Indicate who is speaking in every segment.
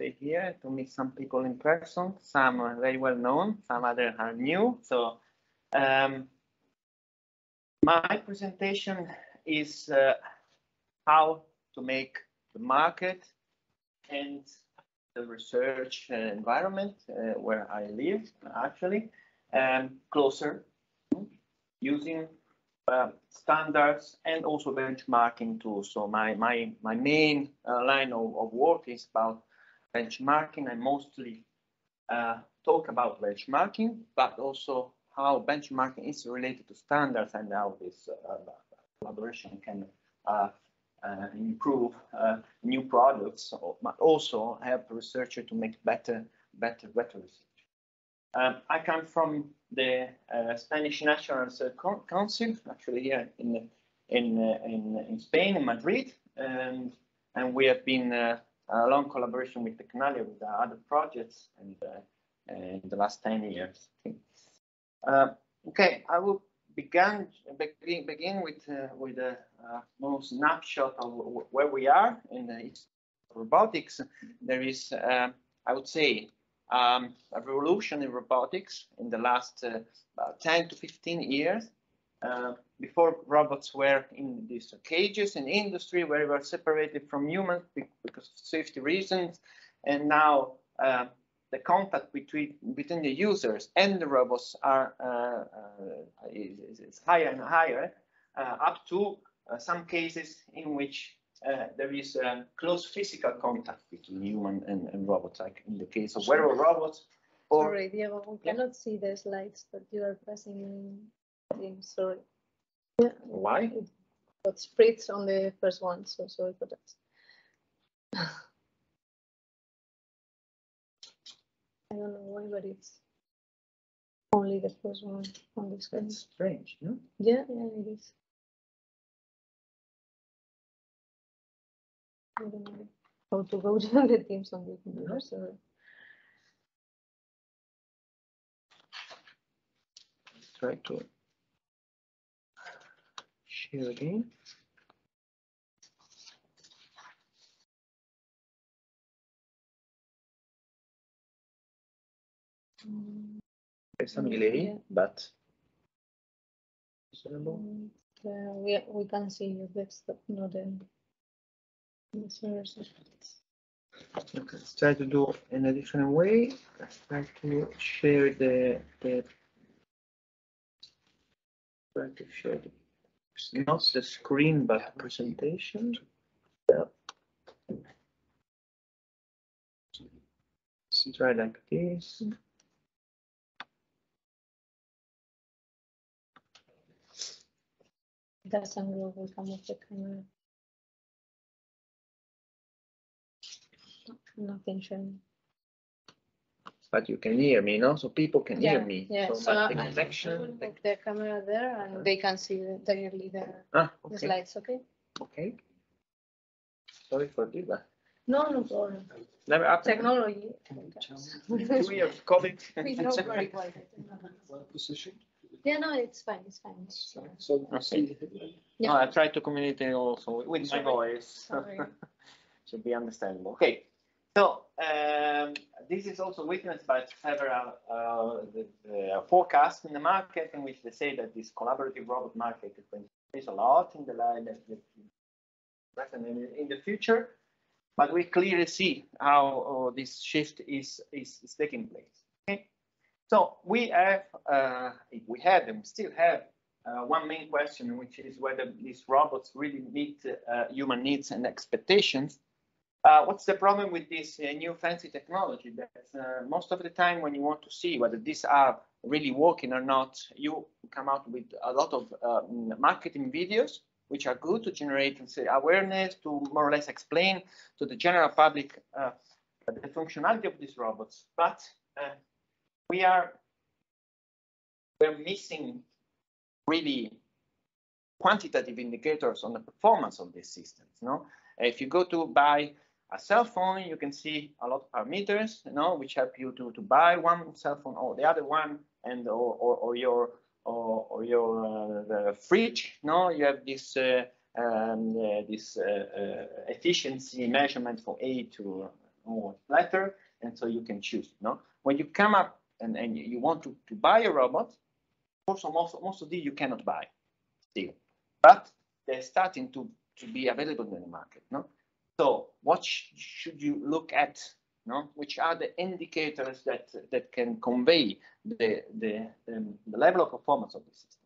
Speaker 1: say here to meet some people in person. Some are very well known, some other are new. So um, my presentation is uh, how to make the market and the research environment uh, where I live actually um, closer using uh, standards and also benchmarking tools. So my my my main uh, line of, of, work is about benchmarking. I mostly uh, talk about benchmarking, but also how benchmarking is related to standards and how this uh, collaboration can uh, uh, improve new products, but also help researchers to make better better better research. Um, I come from the uh, Spanish National Research Council, actually here in in uh, in, in Spain, in Madrid, and and we have been uh, a long collaboration with Tecnalia with other projects and uh, in the last 10 years. Uh, okay, I will begin begin, begin with uh, with a uh, snapshot of where we are in the robotics. There is, I would say, um, a revolution in robotics in the last uh, 10 to 15 years. Uh, before robots were in these cages in industry where they were separated from humans because of safety reasons. And now uh, the contact between between the users and the robots are uh, uh, is, is, higher and higher, uh, up to some cases in which uh, there is a close physical contact between human and, and robots, like in the case of wearable robots.
Speaker 2: Or, sorry, Diego, we yeah. cannot see the slides that you are pressing in. Sorry.
Speaker 1: Yeah. Why? It
Speaker 2: got spritz on the first one, so sorry for that. I don't know why, but it's only the first one on the screen.
Speaker 1: That's strange, no?
Speaker 2: Yeah, yeah, it is. I don't know how to go to the teams on the computer. So.
Speaker 1: Try to share again. There's some delay, yeah. but
Speaker 2: mm, yeah, we we can see your desktop, not in.
Speaker 1: Okay, let's try to do in a different way. Let's try to share the the try to share the not the screen but presentation. Yeah. Try like this.
Speaker 2: Doesn't will come with the camera. Nothing showing.
Speaker 1: But you can hear me, no? So people can
Speaker 2: Yeah,
Speaker 1: hear me.
Speaker 2: Yeah,
Speaker 1: So
Speaker 2: so
Speaker 1: my
Speaker 2: I
Speaker 1: connection.
Speaker 2: put the camera there and they can see the- directly the,
Speaker 1: Ah,
Speaker 2: the slides, okay?
Speaker 1: okay. Sorry for this, but
Speaker 2: No, no problem.
Speaker 1: never happened.
Speaker 2: Technology.
Speaker 1: Two years of COVID.
Speaker 2: We know very well.
Speaker 3: position.
Speaker 2: Yeah, no, it's fine, it's fine.
Speaker 3: So, so
Speaker 1: Okay.
Speaker 2: Yeah.
Speaker 1: No, I try to communicate also with my voice.
Speaker 2: Sorry.
Speaker 1: Should be understandable. Okay. So um, this is also witnessed by several uh, the, the forecasts in the market in which they say that this collaborative robot market is going to increase a lot in the line in the future. But we clearly see how uh, this shift is, is, is taking place. Okay. So we have, uh, we had and we still have uh, one main question, which is whether these robots really meet uh, human needs and expectations. Uh, what's the problem with this uh, new fancy technology? That uh, most of the time, when you want to see whether these are really working or not, you come out with a lot of um, marketing videos, which are good to generate awareness, to more or less explain to the general public uh, the functionality of these robots. But uh, we are we're missing really quantitative indicators on the performance of these systems. No, if you go to buy a cell phone, you can see a lot of parameters, you know, which help you to, to buy one cell phone or the other one, and or, or, or your or, or your uh, fridge. No, you have this uh, um, uh, this uh, uh, efficiency measurement for A to more flatter, and so you can choose. No, when you come up and, and you want to, to buy a robot, also most most of these you cannot buy still, but they're starting to to be available in the market. No, so what sh should you look at? Which are the indicators that that can convey the the, um, the level of performance of the system?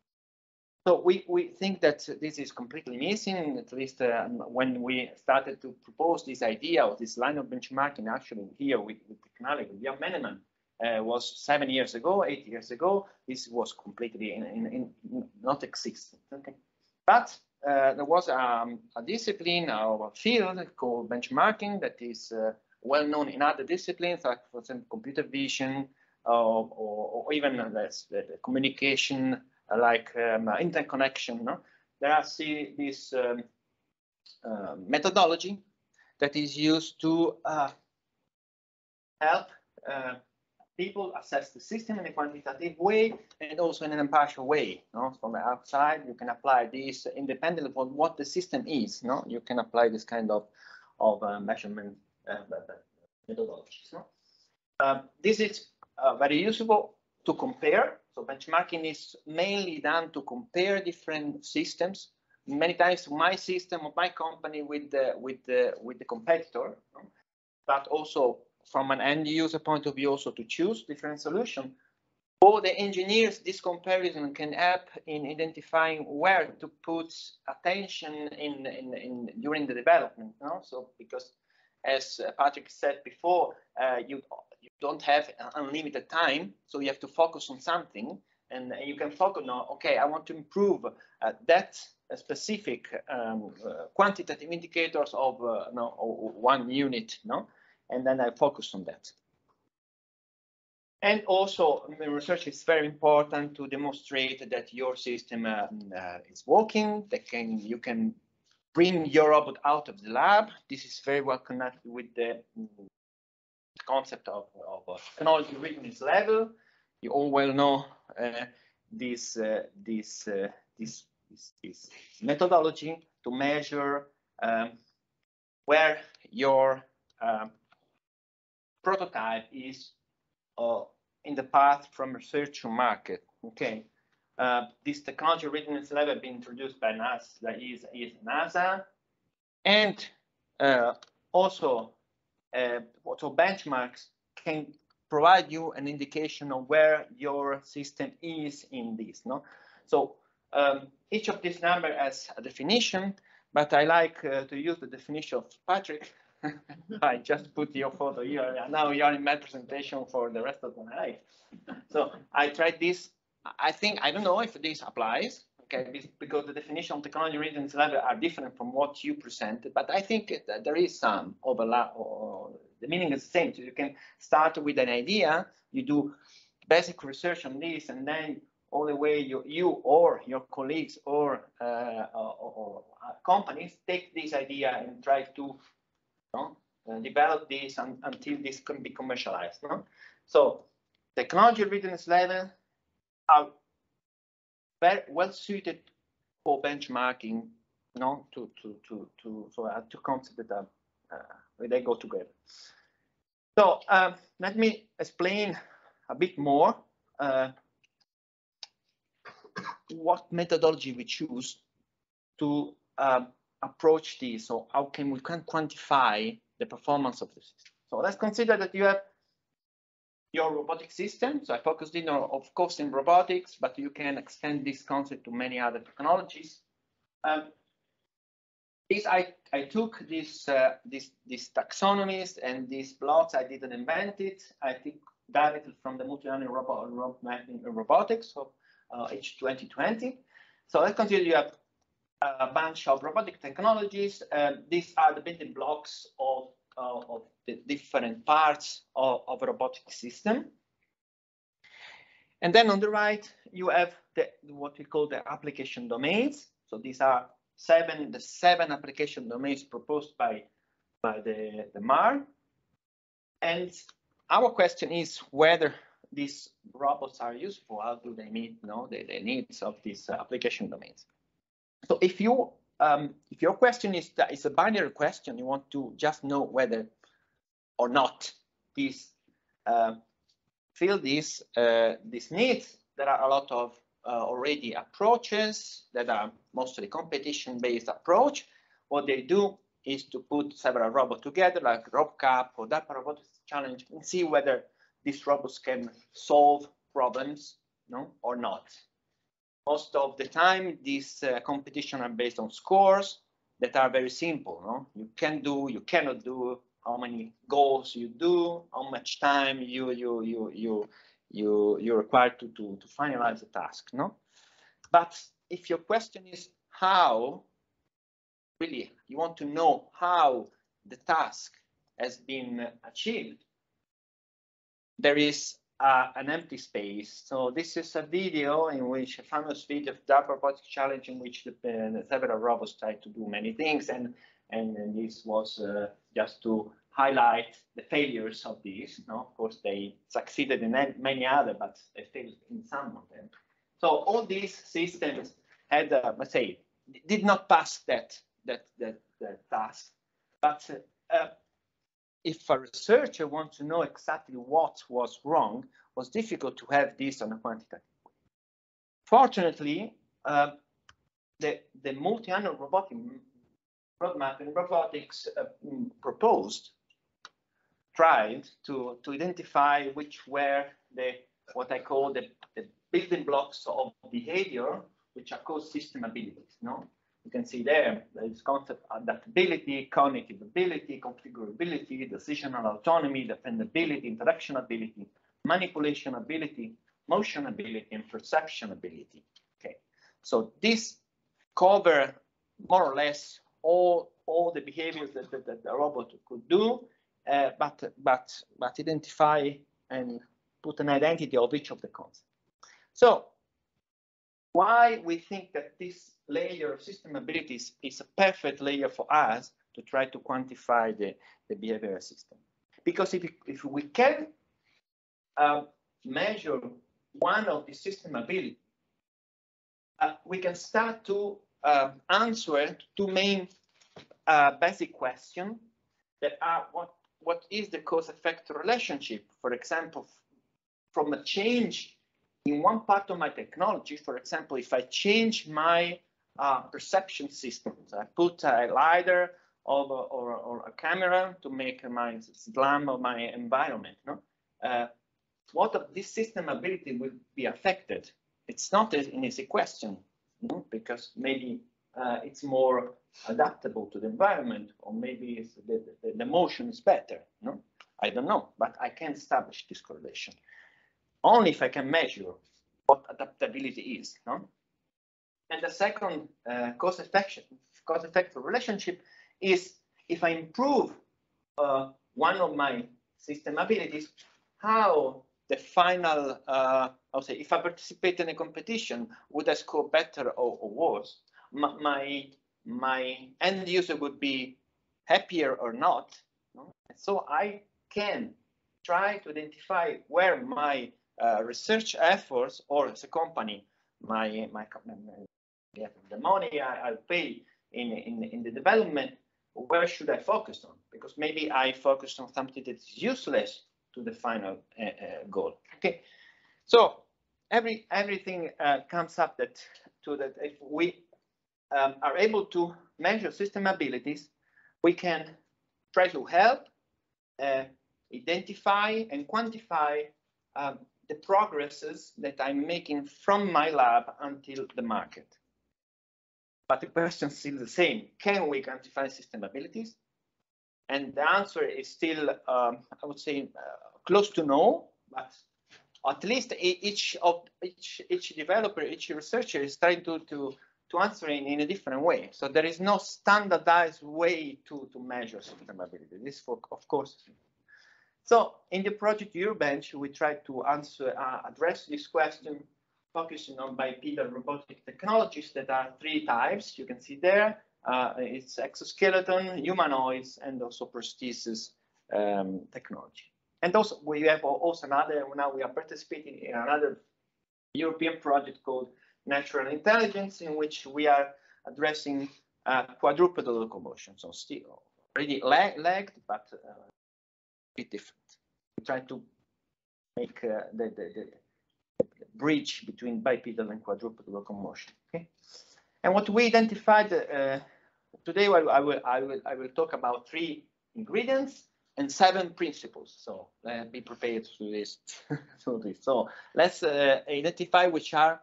Speaker 1: So we, we think that this is completely missing, at least uh, when we started to propose this idea of this line of benchmarking, actually here with, with Tecnalia, Jan Veneman uh, was seven years ago, eight years ago, this was completely in, in, in not existent. Okay, But uh, there was um, a discipline or a field called benchmarking that is uh, well known in other disciplines, like for example, computer vision or, or, or even less, the communication like um, interconnection. No? There are see this um, uh, methodology that is used to uh, help uh, people assess the system in a quantitative way and also in an impartial way. No? From the outside, you can apply this independently of what the system is. No? You can apply this kind of, of uh, measurement uh, methodologies. No? Uh, this is very useful to compare so benchmarking is mainly done to compare different systems. Many times my system of my company with the with the with the competitor, but also from an end user point of view, also to choose different solution. For the engineers, this comparison can help in identifying where to put attention in, in, in during the development. No? So because as Patrick said before, uh, you you don't have unlimited time, so you have to focus on something, and you can focus on, okay, I want to improve uh, that specific um, uh, quantitative indicators of uh, no, one unit, no, and then I focus on that. And also, research is very important to demonstrate that your system uh, uh, is working. That can you can bring your robot out of the lab. This is very well connected with the concept of, of uh, technology readiness level. You all well know uh, this, uh, this, uh, this, this, this, methodology to measure um, where your um, prototype is uh, in the path from research to market. Okay, uh, this technology readiness level been introduced by NASA is, is NASA, and uh, also uh, benchmarks can provide you an indication of where your system is in this. No, so um, each of these numbers has a definition, but I like uh, to use the definition of Patrick. I just put your photo here. Now you are in my presentation for the rest of my life. So I tried this. I think I don't know if this applies okay, because the definition of technology readiness level are different from what you presented, but I think that there is some overlap or the meaning is the same. So you can start with an idea, you do basic research on this, and then all the way you, you or your colleagues or, uh, or, or companies take this idea and try to uh, develop this un, until this can be commercialized. No? So technology readiness level are very well suited for benchmarking, know, to to to to so uh, two concepts that uh, they go together. So um, let me explain a bit more uh, what methodology we choose to um, approach this. So how can we can quantify the performance of the system? So let's consider that you have your robotic system. So I focused in, of course, in robotics, but you can extend this concept to many other technologies. Um, I, I took this, uh, this, this taxonomies and these blocks. I didn't invent it. I think directly from the multi-annual robot, roadmap robotics of uh, H2020. So let's consider you have a bunch of robotic technologies. These are the building blocks of uh, of the different parts of, of a robotic system. And then on the right, you have the, what we call the application domains. So these are seven, the seven application domains proposed by, by the, the MAR. And our question is whether these robots are useful. How do they meet you know, the, the needs of these uh, application domains? So if you um, if your question is that it's a binary question, you want to just know whether or not this uh, fill this uh, these needs. There are a lot of uh, already approaches that are mostly competition-based approach. What they do is to put several robots together, like RoboCup or DARPA Robotics Challenge, and see whether these robots can solve problems, no, or not. Most of the time, these uh, competition are based on scores that are very simple. No, you can do, you cannot do, how many goals you do, how much time you you you you you you're required to to to finalize the task. No, but if your question is how, really, you want to know how the task has been achieved, there is uh, an empty space. So this is a video in which a famous video of DARPA Robotics Challenge in which the, uh, several robots tried to do many things and and, and this was uh, just to highlight the failures of these. No? Of course, they succeeded in many other, but they failed in some of them. So all these systems had, uh, let's say, did not pass that that that, that task. But uh, if a researcher wants to know exactly what was wrong, was difficult to have this on a quantitative way. Fortunately, uh, the, the multi-annual robotic roadmap in robotics uh, mm, proposed tried to, to identify which were the what I call the, the building blocks of behavior, which are called system abilities. No, you can see there, there is concept adaptability, cognitive ability, configurability, decisional autonomy, dependability, interaction ability, manipulation ability, motion ability, and perception ability. Okay, so this cover more or less all all the behaviors that, that, that the robot could do, uh, but but but identify and put an identity of each of the concepts. So why we think that this layer of system abilities is a perfect layer for us to try to quantify the, the behavioral system. Because if, if we can uh, measure one of the system abilities, uh, we can start to uh, answer two main basic questions that are what, what is the cause-effect relationship, for example, from a change in one part of my technology, for example, if I change my uh, perception systems, I put a LiDAR or, or, or, a camera to make my SLAM of my environment, no? Uh, what of this system ability will be affected? It's not an easy question, no? because maybe uh, it's more adaptable to the environment, or maybe the, the, the, motion is better. No, I don't know, but I can establish this correlation only if I can measure what adaptability is. No? And the second uh, cause effect relationship is if I improve uh, one of my system abilities, how the final, uh, I'll say, if I participate in a competition, would I score better or, or worse? My, my, my end user would be happier or not. No? So I can try to identify where my research efforts or as a company, my my, yeah, the money I, I pay in, in in the development, where should I focus on? Because maybe I focused on something that's useless to the final uh, uh, goal. Okay, so every everything uh, comes up that to that if we um, are able to measure system abilities, we can try to help uh, identify and quantify um, the progresses that I'm making from my lab until the market. But the question is still the same. Can we quantify system abilities? And the answer is still, um, I would say, uh, close to no, but at least each of each each developer, each researcher is trying to to to answer in, in a different way. So there is no standardized way to to measure system ability. This, for, of course, so in the project Eurobench, we tried to answer, uh, address this question, focusing on bipedal robotic technologies that are three types. You can see there, uh, it's exoskeleton, humanoids, and also prosthesis um, technology. And also we have also another, now we are participating in another European project called Natural Intelligence, in which we are addressing uh, quadrupedal locomotion, so still already lagged, but uh, bit different. We try to make uh, the, the, the bridge between bipedal and quadrupedal locomotion. Okay, and what we identified uh, today, I, will I will I will talk about three ingredients and seven principles. So uh, be prepared to this. to this. So let's uh, identify which are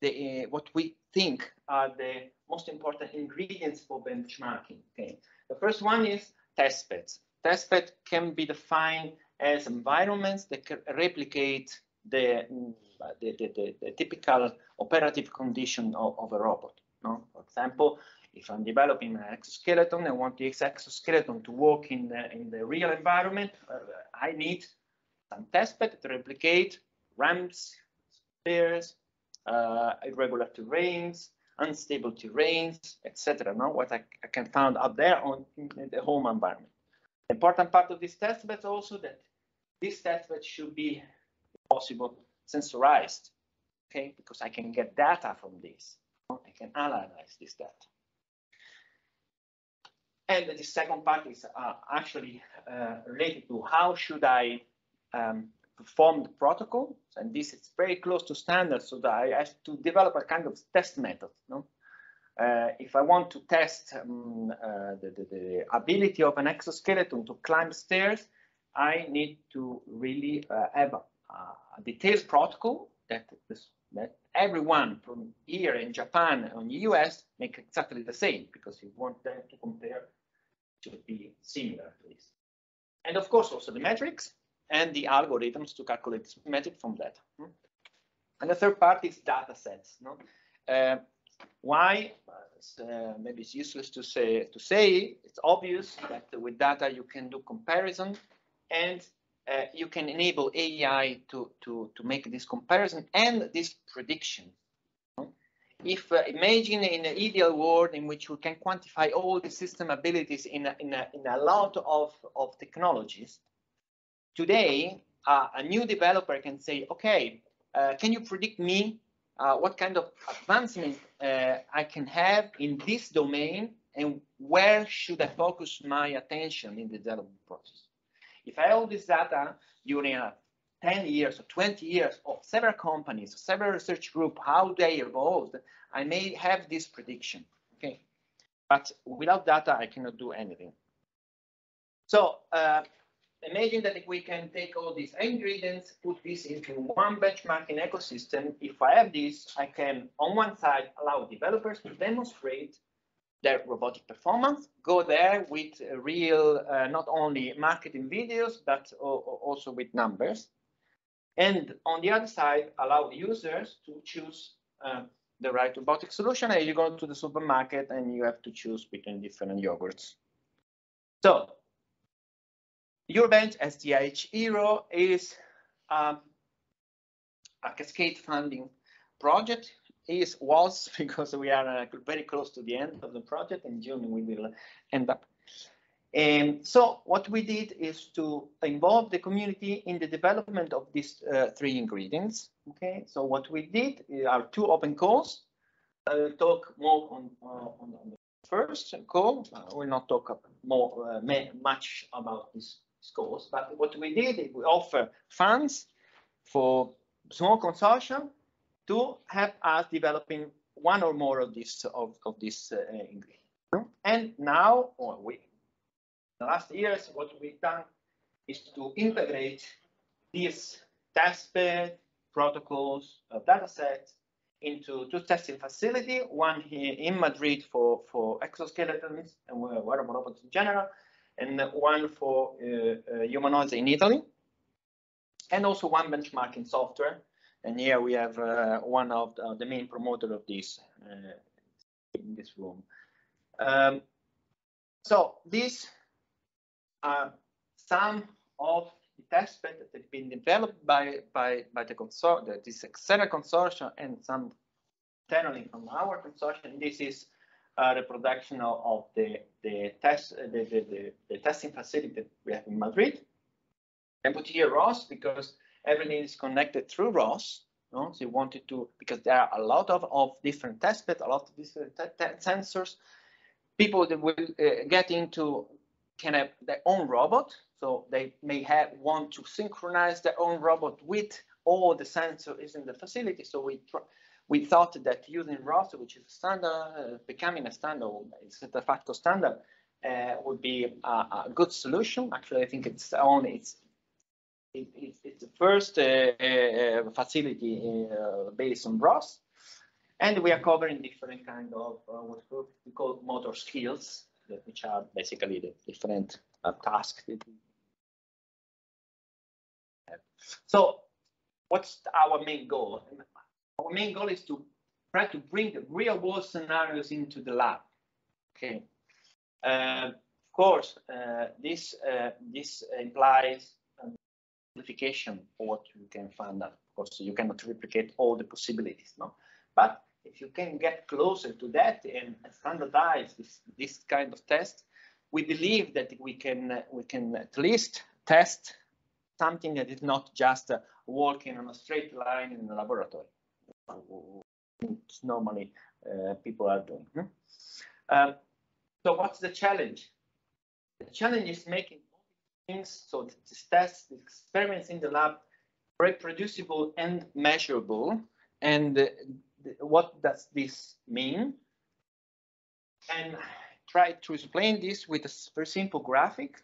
Speaker 1: the uh, what we think are the most important ingredients for benchmarking. Okay, the first one is test beds. Test bed can be defined as environments that replicate the, the, the, the typical operative condition of, of, a robot. No? For example, if I'm developing an exoskeleton, I want the exoskeleton to work in the, in the real environment, uh, I need some testbed to replicate ramps, stairs, uh, irregular terrains, unstable terrains, etc. Now, what I, I, can find out there on the home environment. Important part of this test but also that this test should be possible sensorized, okay, because I can get data from this. I can analyze this data. And the second part is uh, actually uh, related to how should I um, perform the protocol. And this is very close to standard, so that I have to develop a kind of test method. No? Uh, if I want to test um, uh, the, the, the, ability of an exoskeleton to climb stairs, I need to really uh, have a, a, detailed protocol that, this, that everyone from here in Japan and the US make exactly the same because you want them to compare to be similar to this. And of course, also the metrics and the algorithms to calculate this metric from that. And the third part is data sets. No? Why? Uh, maybe it's useless to say. To say it's obvious that with data you can do comparison, and uh, you can enable AI to to to make this comparison and this prediction if uh, imagine in an ideal world in which we can quantify all the system abilities in a, in a, in a lot of, of technologies, today uh, a new developer can say, okay, uh, can you predict me uh, what kind of advancement uh, I can have in this domain and where should I focus my attention in the development process? If I have this data during a 10 years or 20 years of several companies, several research group, how they evolved, I may have this prediction, okay? But without data, I cannot do anything. So uh, imagine that we can take all these ingredients, put this into one benchmarking ecosystem. If I have this, I can, on one side, allow developers to demonstrate their robotic performance, go there with real, uh, not only marketing videos, but also with numbers. And on the other side, allow users to choose uh, the right robotic solution. And you go to the supermarket and you have to choose between different yogurts. So Eurobench SDH Hero is um, a cascade funding project. Is was because we are uh, very close to the end of the project. In June, we will end up and so what we did is to involve the community in the development of these uh, three ingredients. Okay, so what we did are two open calls. I will talk more on, uh, on, the first call. I will not talk more uh, much about these calls, but what we did is we offer funds for small consortium to help us developing one or more of this of, of this uh, ingredient. And now, we the last years, what we've done is to integrate these testbed protocols, uh, data sets into two testing facility, one here in Madrid for, for exoskeletons and wearable robots in general, and one for uh, uh, humanoids in Italy, and also one benchmarking software. And here we have uh, one of the, the, main promoter of this in this room. Um, so these uh, some of the test bed that have been developed by by by the consortium, this Xera consortium, and some internally from our consortium. This is a reproduction of, the the test the, the, the, the, testing facility that we have in Madrid. And put here ROS because everything is connected through ROS. So you wanted to because there are a lot of, of different test beds, a lot of different sensors. People that will uh, get into can have their own robot So they may have want to synchronize their own robot with all the sensors in the facility. So we we thought that using ROS, which is a standard, uh, becoming a standard, it's a de facto standard, uh, would be a, a, good solution. Actually, I think it's only it's it, it, it's the first uh, facility based on ROS, and we are covering different kind of what we call motor skills, which are basically the different tasks. So, what's our main goal? Our main goal is to try to bring real world scenarios into the lab. Okay. Uh, of course, uh, this uh, this implies simplification for what you can find out. Of course, you cannot replicate all the possibilities, no. But if you can get closer to that and standardize this this kind of test, we believe that we can we can at least test something that is not just uh, walking on a straight line in the laboratory. It's normally uh, people are doing. Um, so what's the challenge? The challenge is making things so that the tests, the experiments in the lab, reproducible and measurable. And uh, what does this mean? And try to explain this with a very simple graphic.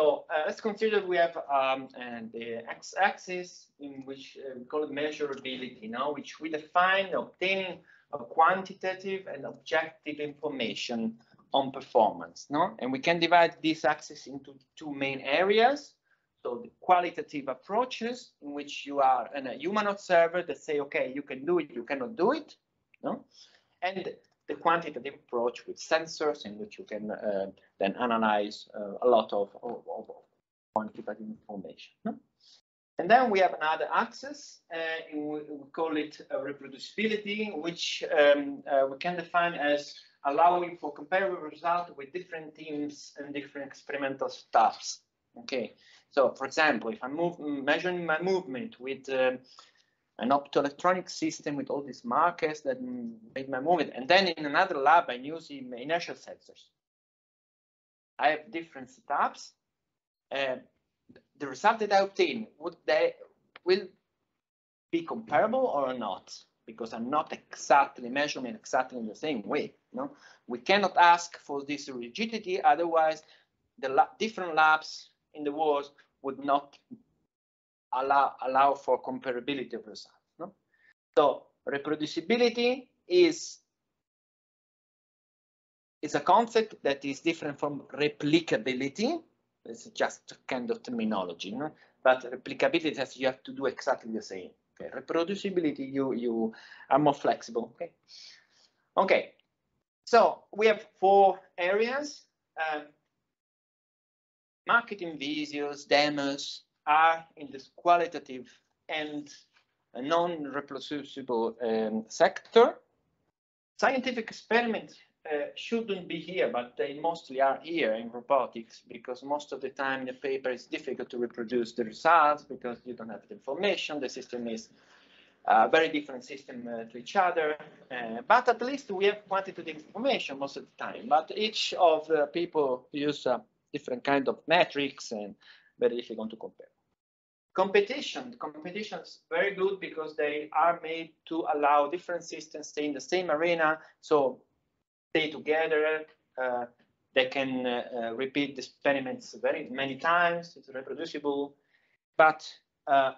Speaker 1: So uh, let's consider we have um, the x-axis in which uh, we call it measurability, now, which we define obtaining quantitative and objective information on performance. No? And we can divide this axis into two main areas. So the qualitative approaches in which you are a human observer that say, okay, you can do it, you cannot do it. No? And the quantitative approach with sensors in which you can uh, then analyze uh, a lot of, of, of, quantitative information. And then we have another axis, uh, we, call it reproducibility, which um, uh, we can define as allowing for comparable results with different teams and different experimental staffs. Okay, so for example, if I'm move, measuring my movement with um, an optoelectronic system with all these markers that make my movement. And then in another lab, I'm using inertial sensors. I have different setups. Uh, the result that I obtain, would they will be comparable or not? Because I'm not exactly measuring exactly in the same way. No, we cannot ask for this rigidity. Otherwise, the la different labs in the world would not allow, allow for comparability of results. No? So reproducibility is, is a concept that is different from replicability. It's just a kind of terminology, no? but replicability says you have to do exactly the same. Okay. Reproducibility, you, you are more flexible. Okay. Okay. So we have four areas. Um, marketing videos, demos, are in this qualitative and non-reproducible um, sector. Scientific experiments uh, shouldn't be here, but they mostly are here in robotics because most of the time the paper is difficult to reproduce the results because you don't have the information. The system is a very different system uh, to each other, uh, but at least we have quantitative information most of the time. But each of the people use a different kind of metrics and very difficult to compare. Competition, competition is very good because they are made to allow different systems stay in the same arena, so stay together. Uh, they can uh, uh, repeat the experiments very many times. It's reproducible, but uh,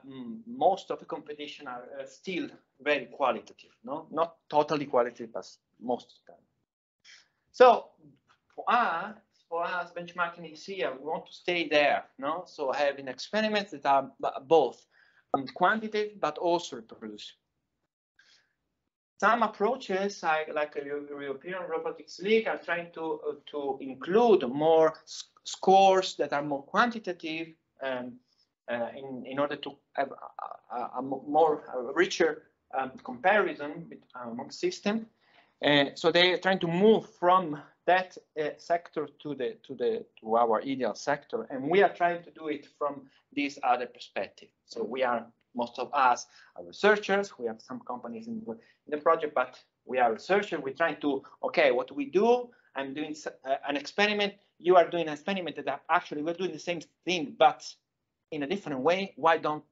Speaker 1: most of the competition are uh, still very qualitative. No, not totally qualitative, but most of the time. So for us, for us, benchmarking is here. We want to stay there, no? So having experiments that are both quantitative but also reproducible. Some approaches, like a European Robotics League, are trying to uh, to include more scores that are more quantitative um, uh, in in order to have a, a, a more a richer um, comparison among systems. Uh, so they are trying to move from that uh, sector to the to the to our ideal sector, and we are trying to do it from this other perspective. So we are most of us are researchers. We have some companies in, in the project, but we are researchers. We're trying to okay, what we do. I'm doing uh, an experiment you are doing an experiment that actually we're doing the same thing, but in a different way, why don't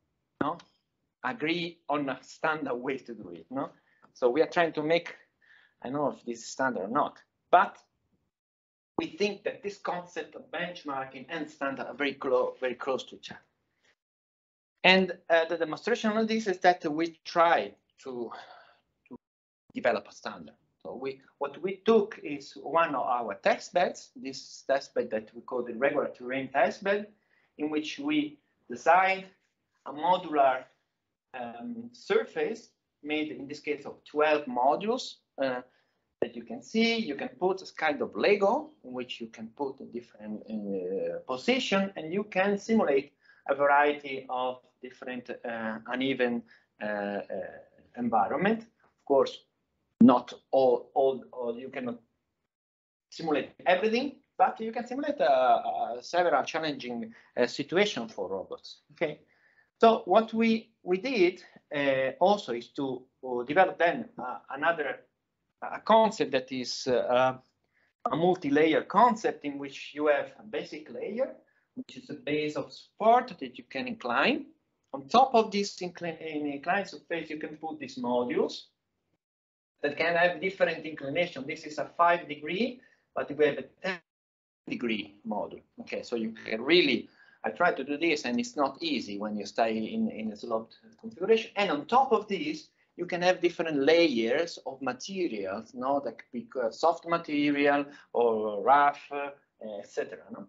Speaker 1: you know, agree on a standard way to do it? No? So we are trying to make, I don't know if this is standard or not, but we think that this concept of benchmarking and standard are very close, very close to each other. And uh, the demonstration of this is that we try to, to develop a standard. So we, what we took is one of our test beds, this test bed that we call the regular terrain test bed, in which we designed a modular um, surface made in this case of 12 modules uh, that you can see. You can put a kind of Lego in which you can put a different uh, position and you can simulate a variety of different uh, uneven uh, uh, environment. Of course, not all, all, all, you cannot simulate everything, but you can simulate uh, uh, several challenging uh, situations for robots. Okay, so what we we did also is to develop then another concept that is uh, a multi-layer concept in which you have a basic layer, which is a base of support that you can incline. On top of this incline, surface, you can put these modules that can have different inclination. This is a five degree, but we have a 10 degree model. Okay, so you can really, I try to do this and it's not easy when you stay in, in a sloped configuration. And on top of this, you can have different layers of materials, no, that be soft material or rough, uh, etc. No?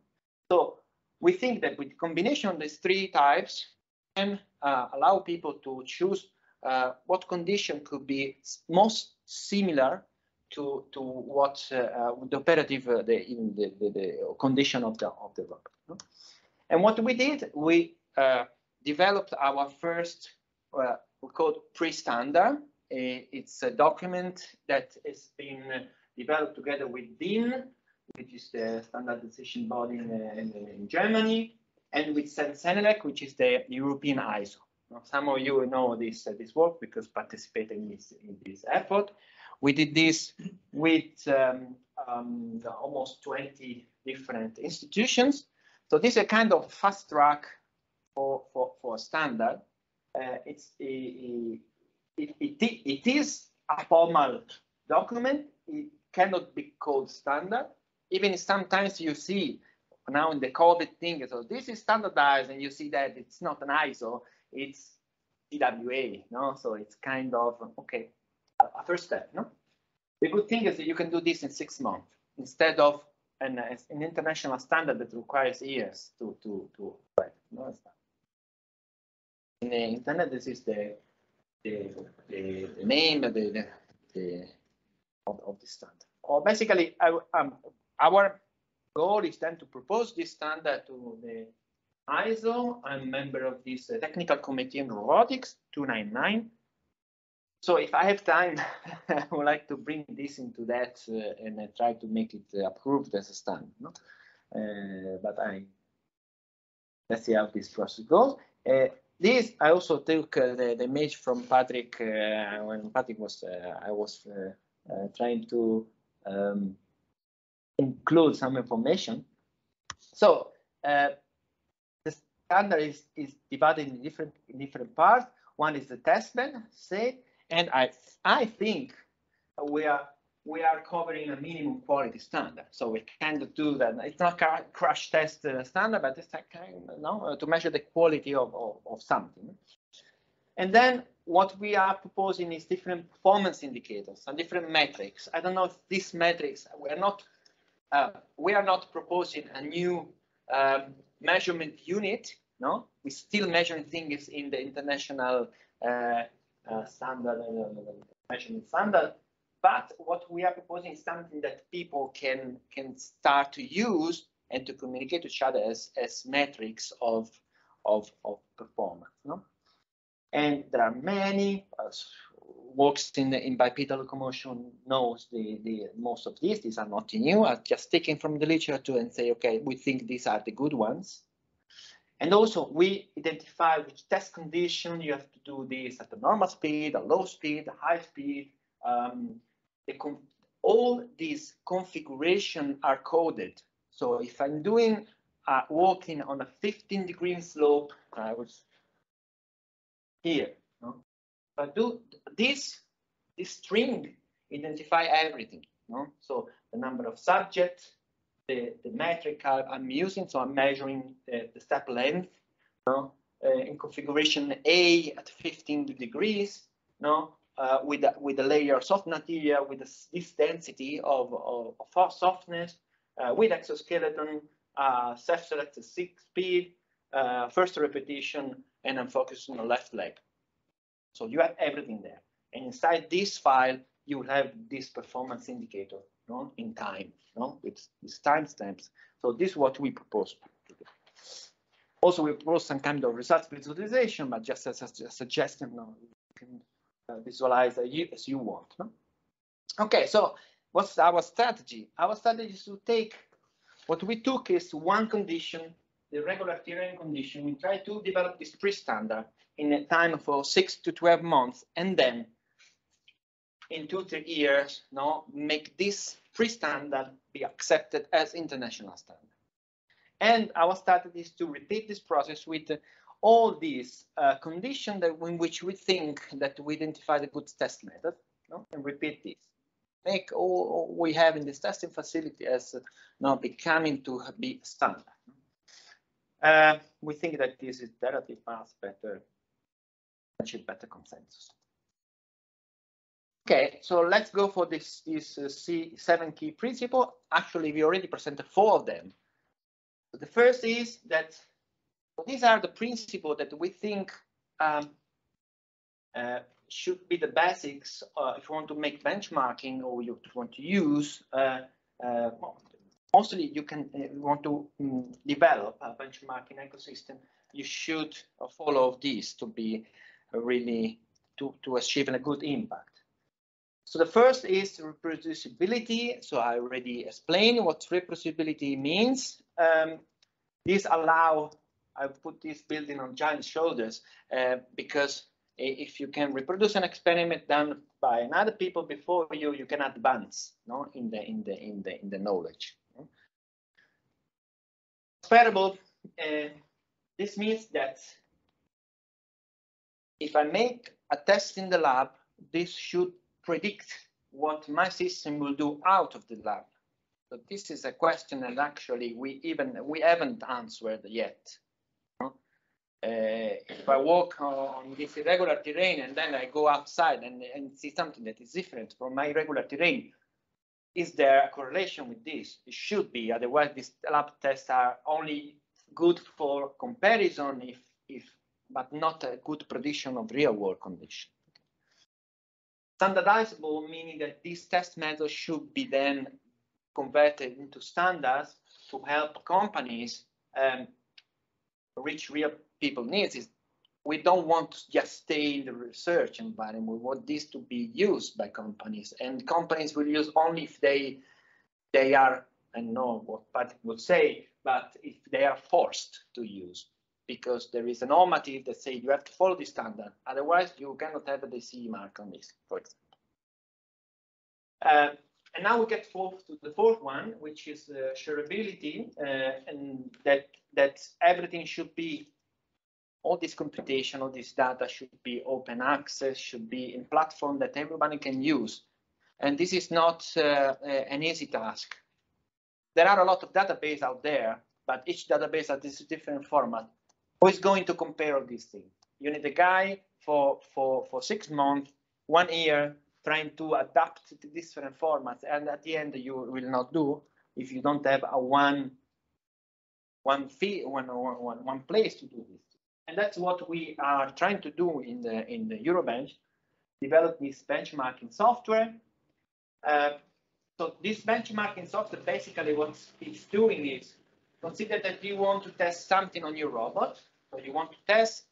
Speaker 1: So we think that with combination of these three types can uh, allow people to choose uh, what condition could be most similar to to what uh, uh, the operative uh, the, in the, the, the, condition of the of the robot. No? And what we did, we uh, developed our first uh, called pre-standard. it's a document that has been developed together with DIN, which is the standardization body in, in, in Germany, and with CENELEC, which is the European ISO. Some of you know this uh, this work because participated in this in this effort. We did this with um, um, almost 20 different institutions. So this is a kind of fast track for for for standard. Uh, it's a, it, it, it is a formal document. It cannot be called standard. Even sometimes you see now in the COVID thing, so this is standardized, and you see that it's not an ISO it's CWA, no? So it's kind of, okay, a first step, no? The good thing is that you can do this in six months instead of an, an international standard that requires years to, to, to write. No, in the internet, this is the, the, the, name the, the, the, of, of the standard. Or basically, I, um, our goal is then to propose this standard to the ISO. I'm a member of this uh, technical committee in robotics 299. So if I have time, I would like to bring this into that uh, and uh, try to make it uh, approved as a standard. No? Uh, but I let's see how this process goes. Uh, this I also took uh, the, the, image from Patrick uh, when Patrick was uh, I was trying to um, include some information. So the standard is, is divided in different in different parts. One is the test bed, say, and I I think we are we are covering a minimum quality standard. So we kind of do that. It's not a crash test uh, standard, but it's a kind of, no, uh, to measure the quality of, of, of, something. And then what we are proposing is different performance indicators and different metrics. I don't know if these metrics, we are not, uh, we are not proposing a new um, measurement unit no, we still measuring things in the international uh, uh, standard uh, measurement standard. But what we are proposing is something that people can can start to use and to communicate to each other as as metrics of of of performance. No, and there are many. Uh, works in in bipedal locomotion knows the the most of these. These are not new. I'm just taking from the literature and say, okay, we think these are the good ones. And also we identify which test condition you have to do this at the normal speed, a low speed, a high speed. Um, all these configuration are coded. So if I'm doing uh, walking on a 15 degree slope, I was here. No? I do this, this string identify everything. No? So the number of subjects, the, the metric I'm using, so I'm measuring the, the step length. No? Uh, in configuration A at 15 degrees, no, uh, with with the layers of material, with this, density of, of, of softness, uh, with exoskeleton, uh, self-selected six speed, uh, first repetition, and I'm focusing on the left leg. So you have everything there. And inside this file, you have this performance indicator in time, no, with these timestamps. So this is what we propose to do. Also, we propose some kind of results visualization, but just as a suggestion, no, you can visualize as you, want. No? Okay, so what's our strategy? Our strategy is to take what we took is one condition, the regular terrain condition. We try to develop this pre-standard in a time for six to 12 months, and then in two, three years, no, make this pre-standard be accepted as international standard. And our strategy is to repeat this process with uh, all these uh, conditions that in which we think that we identify the good test method, no? and repeat this. Make all, all we have in this testing facility as uh, now becoming to be standard. Uh, we think that this is iterative path better, achieve better consensus. Okay, so let's go for this, this uh, C seven key principle. Actually, we already presented four of them. So the first is that these are the principles that we think um, uh, should be the basics uh, if you want to make benchmarking or you want to use. Uh, uh mostly, you can uh, want to um, develop a benchmarking ecosystem. You should follow these to be really to to achieve a good impact. So the first is reproducibility. So I already explained what reproducibility means. Um, this allow, I put this building on giant shoulders uh, because if you can reproduce an experiment done by another people before you, you can advance no, in the in the in the in the knowledge. Transferable. Uh, this means that if I make a test in the lab, this should predict what my system will do out of the lab. So this is a question that actually we even we haven't answered yet. Uh, if I walk on this irregular terrain and then I go outside and, and see something that is different from my regular terrain, is there a correlation with this? It should be, otherwise these lab tests are only good for comparison if, if but not a good prediction of real world conditions. Standardizable, meaning that this test method should be then converted into standards to help companies um, reach real people needs is we don't want to just stay in the research environment. We want this to be used by companies and companies will use only if they they are, I don't know what Patrick would say, but if they are forced to use because there is a normative that say you have to follow this standard. Otherwise, you cannot have the CE mark on this, for example. Uh, and now we get forth to the fourth one, which is uh, shareability, uh, and that that everything should be, all this computation, all this data should be open access, should be in platform that everybody can use. And this is not uh, an easy task. There are a lot of databases out there, but each database has this different format. Who is going to compare all these things? You need a guy for for for six months, one year trying to adapt to different formats and at the end you will not do if you don't have a one one fee one, one, one place to do this and that's what we are trying to do in the in the Eurobench develop this benchmarking software. Uh, so this benchmarking software basically what it's doing is consider that you want to test something on your robot. So you want to test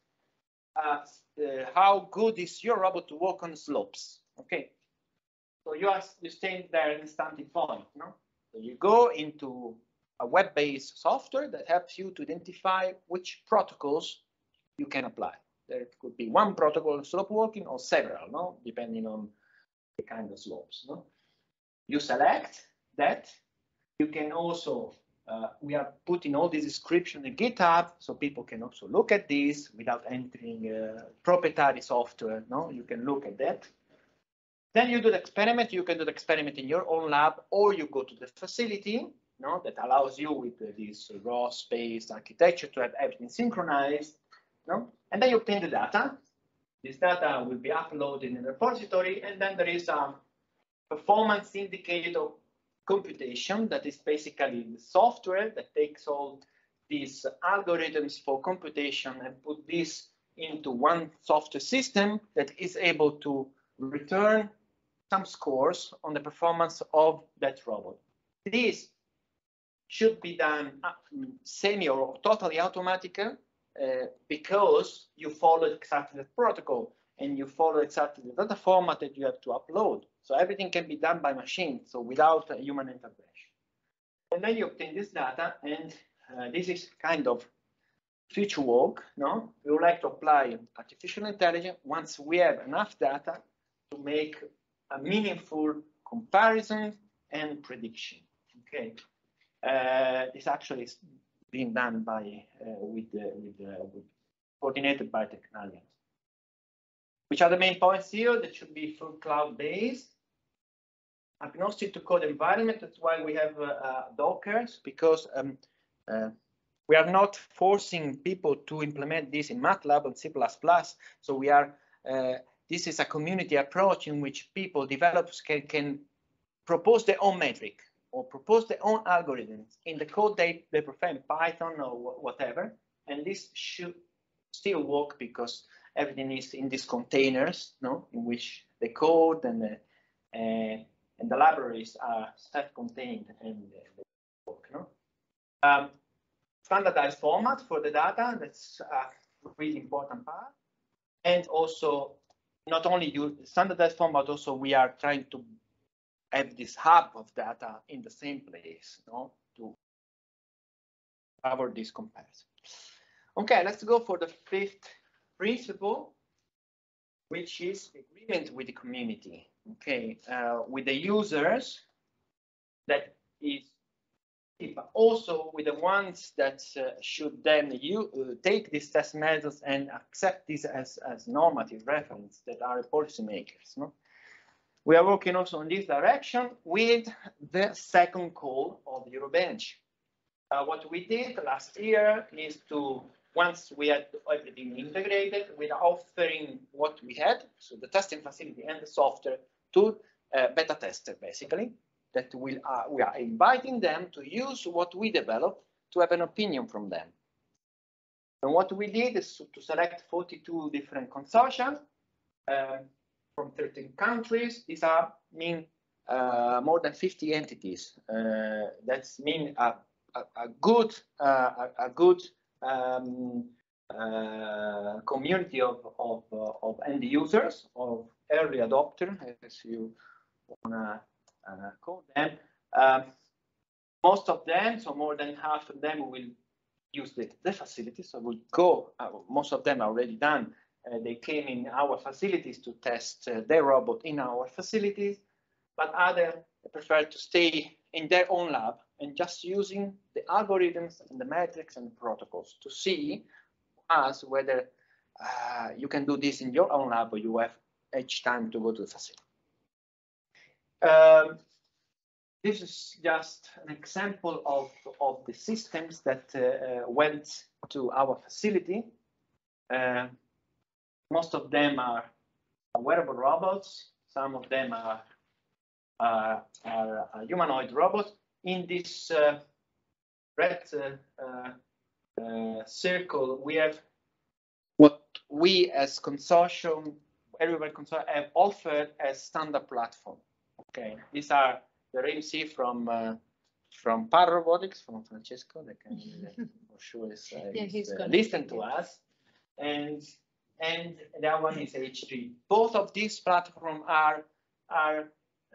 Speaker 1: uh, uh, how good is your robot to walk on slopes Okay, so you are you staying there in the starting point, no? So you go into a web-based software that helps you to identify which protocols you can apply. There could be one protocol slope walking or several, no, depending on the kind of slopes. No, you select that. You can also uh, we are putting all this description in GitHub so people can also look at this without entering uh, proprietary software. No, you can look at that. Then you do the experiment. You can do the experiment in your own lab, or you go to the facility. No, that allows you with uh, this ROS-based architecture to have everything synchronized. No, and then you obtain the data. This data will be uploaded in a repository, and then there is a performance indicator computation that is basically the software that takes all these algorithms for computation and put this into one software system that is able to return some scores on the performance of that robot. This should be done uh, semi or totally automatic uh, because you follow exactly the protocol and you follow exactly the data format that you have to upload. So everything can be done by machine, so without human intervention. And then you obtain this data, and uh, this is kind of future work. No, we would like to apply artificial intelligence once we have enough data to make a meaningful comparison and prediction. Okay, uh, this actually is being done by uh, with, with, with coordinated by Technalians. Which are the main points here? That should be full cloud-based, agnostic to code environment. That's why we have uh, uh, Dockers, because um, uh, we are not forcing people to implement this in MATLAB and C++. So we are, uh, this is a community approach in which people, developers can, can propose their own metric or propose their own algorithms in the code they, they prefer in Python or whatever. And this should still work because everything is in these containers, no, in which the code and the, uh, and the libraries are self-contained and work, no. Um, standardized format for the data, that's a really important part. And also, not only you standardized format, also we are trying to have this hub of data in the same place, no, to cover this comparison. Okay, let's go for the fifth principle, which is agreement with the community, okay, uh, with the users that is, but also with the ones that uh, should then you uh, take these test methods and accept this as, as normative reference that are policymakers. No? We are working also in this direction with the second call of Eurobench. Uh, what we did last year is to once we had everything integrated, we're offering what we had, so the testing facility and the software to uh, beta tester, basically, that will uh, we are inviting them to use what we developed to have an opinion from them. And what we did is to, to select 42 different consortia um, from 13 countries. These are mean uh, more than 50 entities. Uh, that's mean a, a, a good uh, a, a good um, uh, community of, of, uh, of end users, of early adopter, as you wanna uh, call them. Um, most of them, so more than half of them will use the, the facility. So will go, uh, most of them already done. Uh, they came in our facilities to test uh, their robot in our facilities, but others prefer to stay in their own lab and just using the algorithms and the metrics and the protocols to see us whether uh, you can do this in your own lab or you have each time to go to the facility. Um, this is just an example of, of the systems that uh, uh went to our facility. Uh, most of them are wearable robots. Some of them are, are, are humanoid robots in this uh, red uh, uh, circle, we have what we as consortium, everybody consortium have offered as standard platform. Okay, these are the REEM-C from uh, from PAL Robotics from Francesco. That can for sure is, uh, yeah, he's uh, listen to us, and and that one is H3. Both of these platforms are are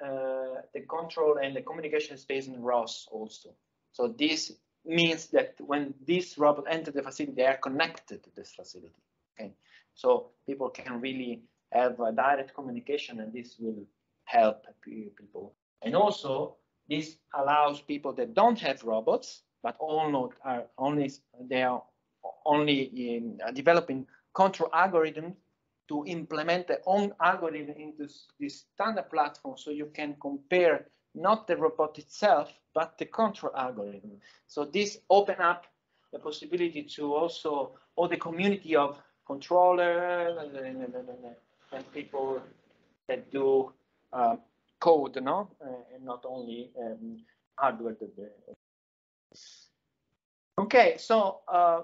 Speaker 1: uh, the control and the communication space in ROS also. So this means that when this robot enter the facility, they are connected to this facility. Okay, so people can really have a direct communication, and this will help people. And also, this allows people that don't have robots but all node are only they are only in uh, developing control algorithm to implement their own algorithm into this standard platform so you can compare not the robot itself, but the control algorithm. So this open up the possibility to also all the community of controllers and- and people that do uh, code, no, uh, and not only um, hardware. Okay, so uh,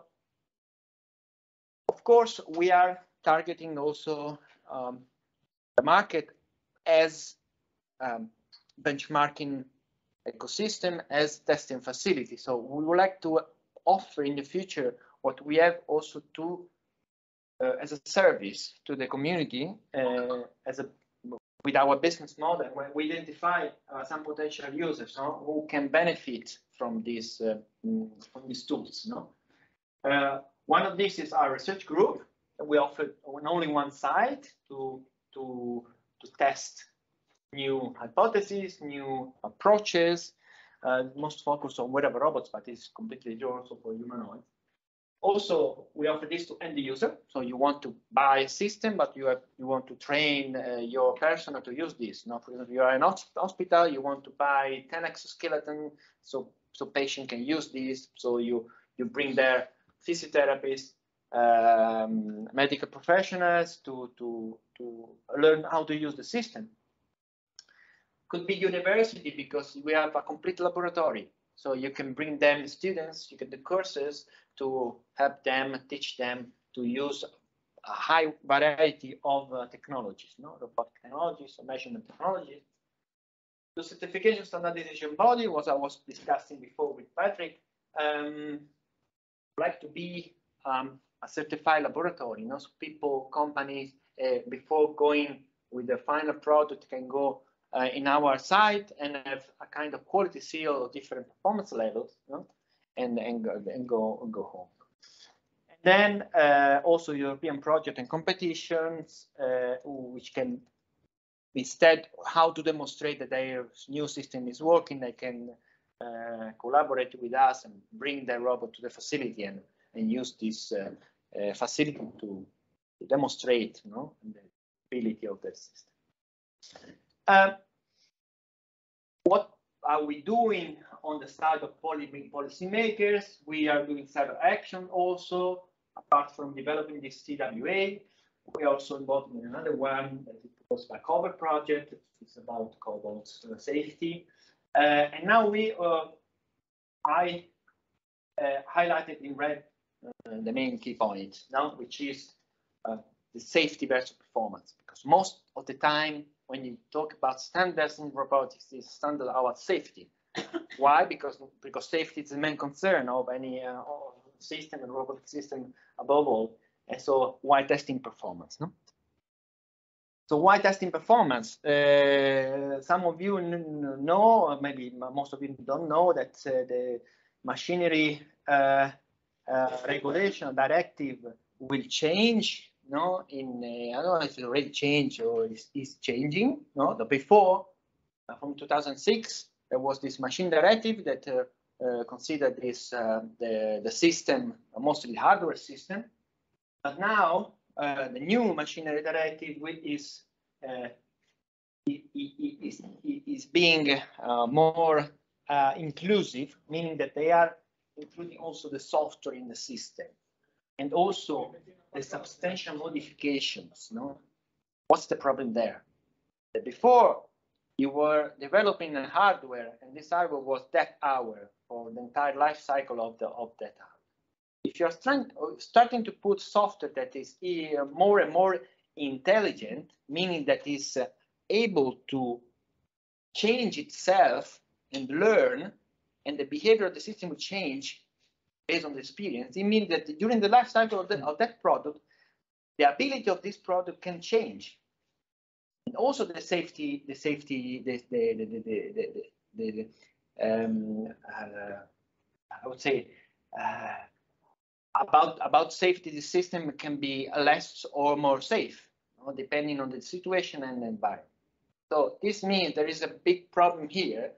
Speaker 1: of course we are targeting also um, the market as um, benchmarking ecosystem as testing facility. So we would like to offer in the future what we have also to uh, as a service to the community uh, as a with our business model when we identify uh, some potential users no, who can benefit from these uh, from these tools. No? One of these is our research group. We offer on only one site to to to test new hypotheses, new approaches, uh, most focused on wearable robots, but it's completely also for humanoids. Also, we offer this to end user. So you want to buy a system, but you have you want to train uh, your personnel to use this. Now, for example, you are in hospital, you want to buy 10 exoskeleton, so so patient can use this. So you you bring their physiotherapists, um, medical professionals to to to learn how to use the system. Could be university because we have a complete laboratory. So you can bring them students, you can do courses to help them, teach them to use a high variety of uh, technologies, no? robotic technologies, measurement technologies. The certification standardization body was I was discussing before with Patrick. Um, like to be um, a certified laboratory, you know, so people, companies, uh, before going with the final product can go uh, in our site and have a kind of quality seal of different performance levels, you know, and and go and go, home. And then uh, also European project and competitions, uh, which can instead how to demonstrate that their new system is working. They can collaborate with us and bring their robot to the facility and and use this uh, uh, facility to, to demonstrate, you know, the ability of the system. What are we doing on the side of policymakers? We are doing several action also, apart from developing this CWA. We are also involved in another one that is proposed by Cobalt project. It's about cobot uh, safety. Uh, and now we, uh, I uh, highlighted in red uh, the main key point now, which is uh, the safety versus performance. Because most of the time, when you talk about standards in robotics, it's standard about safety. Why? Because because safety is the main concern of any uh, system and robotic system above all. And so, why testing performance? No. So why testing performance? Uh, some of you know, maybe most of you don't know that uh, the machinery uh, uh, regulation directive will change. No, in uh, I don't know if it already changed or is, is changing. No, the before uh, from 2006 there was this machine directive that considered this the the system mostly hardware system, but now uh, the new machinery directive is uh, is, is being uh, more uh, inclusive, meaning that they are including also the software in the system and also the substantial modifications. No, what's the problem there? That before you were developing a hardware, and this hardware was that hour for the entire life cycle of the of that hardware if you're starting to put software that is eh, more and more intelligent, meaning that is uh, able to change itself and learn, and the behavior of the system will change based on the experience, it means that during the life cycle of, the, of that product, the ability of this product can change. And also the safety, the safety, the, the, the, the, the, the, the um, uh, I would say, uh, about about safety the system can be less or more safe you know, depending on the situation and the environment so this means there is a big problem here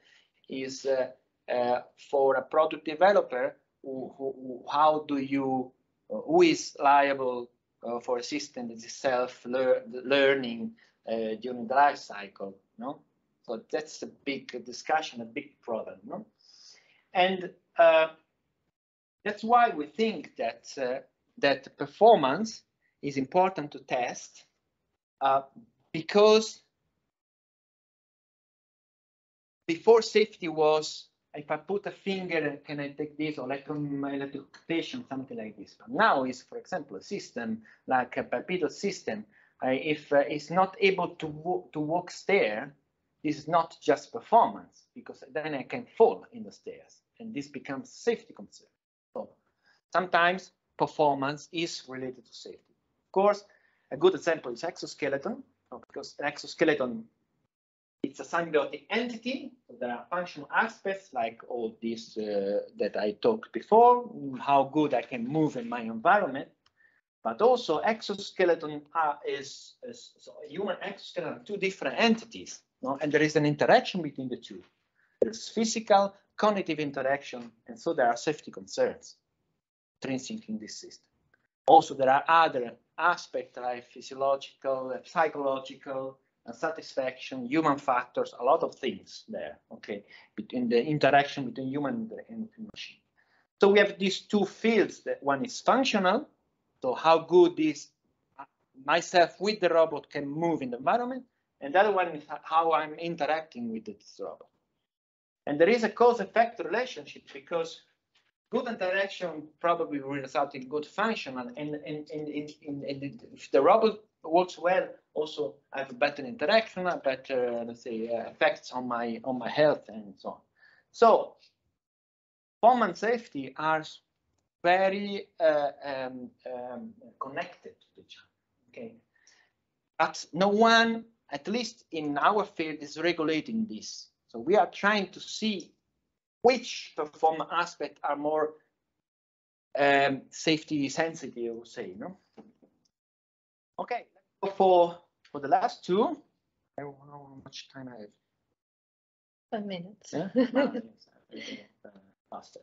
Speaker 1: is uh, uh, for a product developer, who, who, how do you, uh, who is liable uh, for a system that is self-learning uh, during the life cycle, no? So that's a big discussion, a big problem, no? And uh, that's why we think that uh, that performance is important to test uh, because before safety was if I put a finger, can I take this or like um, electrocution, something like this. But now is, for example, a system like a bipedal system. Uh, if uh, it's not able to to walk stair, this is not just performance because then I can fall in the stairs and this becomes safety concern. So sometimes performance is related to safety. Of course, a good example is exoskeleton because an exoskeleton it's a symbiotic entity. There are functional aspects like all this uh, that I talked before, how good I can move in my environment. But also exoskeleton uh, is, is so human exoskeleton, two different entities, no? and there is an interaction between the two. There's physical, cognitive interaction, and so there are safety concerns intrinsic in this system. Also, there are other aspects like physiological, psychological, satisfaction, human factors, a lot of things there, okay, between the interaction between human and machine. So we have these two fields, that one is functional, so how good is myself with the robot can move in the environment, and the other one is how I'm interacting with this robot. And there is a cause-effect relationship because good interaction probably will result in good functional, and, and, and, and, and if the robot works well, also I have a better interaction, better, let's say, uh, effects on my on my health and so on. So, form and safety are very uh, um, um, connected to each other. Okay, but no one, at least in our field, is regulating this. So we are trying to see which performance aspects are more um, safety sensitive, say, no? Okay, for for the last two. I don't know how much time I have.
Speaker 2: Five minutes.
Speaker 1: Yeah. faster.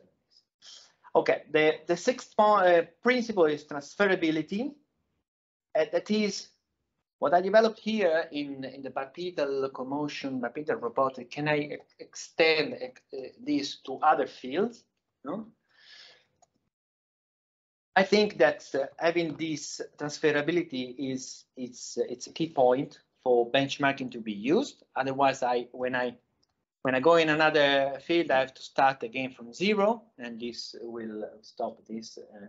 Speaker 1: Okay, the the sixth uh, principle is transferability. Uh, that is what I developed here in in the bipedal locomotion, bipedal robotic. Can I extend uh, this to other fields? No. I think that uh, having this transferability is it's it's a key point for benchmarking to be used. Otherwise, I when I when I go in another field, I have to start again from zero, and this will stop this. Uh,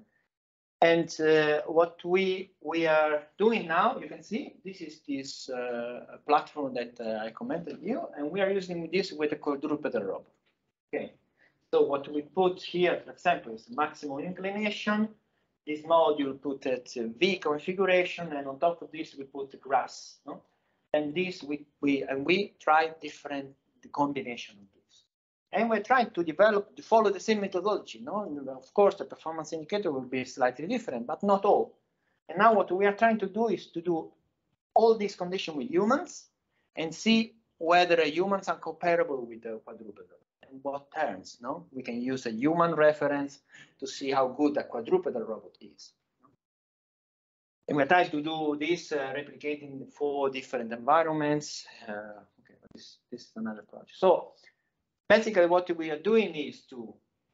Speaker 1: and uh, what we we are doing now, you can see this is this uh, platform that uh, I commented you, and we are using this with a quadrupedal robot. Okay, so what we put here, for example, is maximum inclination this module put at V configuration, and on top of this we put the grass. No? And this we we and we try different combination of this. And we're trying to develop to follow the same methodology. No, of course the performance indicator will be slightly different, but not all. And now what we are trying to do is to do all these conditions with humans and see whether humans are comparable with the quadrupedal in what terms. No, we can use a human reference to see how good a quadrupedal robot is. And we're trying to do this uh, replicating four different environments. Uh, okay, this, this is another project. So basically what we are doing is to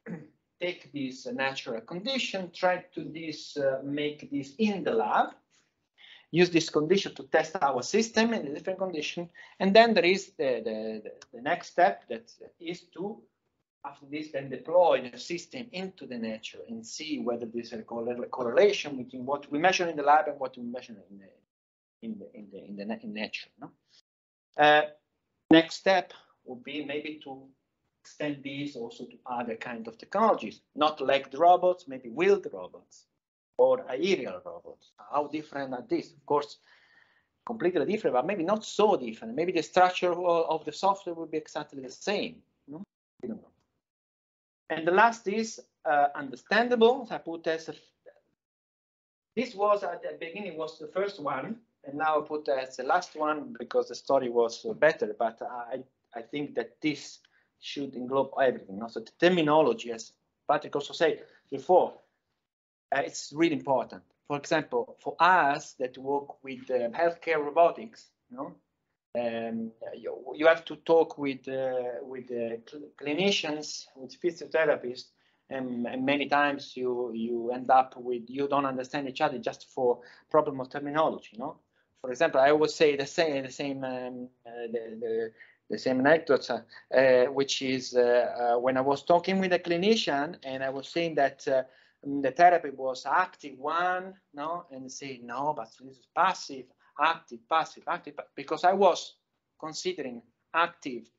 Speaker 1: take this natural condition, try to this uh, make this in the lab, use this condition to test our system in a different condition. And then there is the, the, the next step that is to, after this, then deploy the system into the nature and see whether there's a correlation between what we measure in the lab and what we measure in the in the in the in the in nature. No? Uh, next step would be maybe to extend these also to other kind of technologies, not legged robots, maybe wheeled robots or aerial robots. How different are these? Of course, completely different, but maybe not so different. Maybe the structure of the software will be exactly the same. No? We don't know. And the last is uh, understandable. So I put as a, this was at the beginning was the first one, and now I put as the last one because the story was better. But I I think that this should englobe everything. Also, the terminology, as Patrick also said before, uh, it's really important. For example, for us that work with uh, healthcare robotics, you know, um, you, you have to talk with uh, with uh, cl clinicians, with physiotherapists, and, and, many times you you end up with you don't understand each other just for problem of terminology. You know, for example, I always say the same the same um, uh, the, the the same anecdote, uh, which is uh, uh, when I was talking with a clinician and I was saying that the therapy was active one, no, and say no, but this is passive, active, passive, active, because I was considering active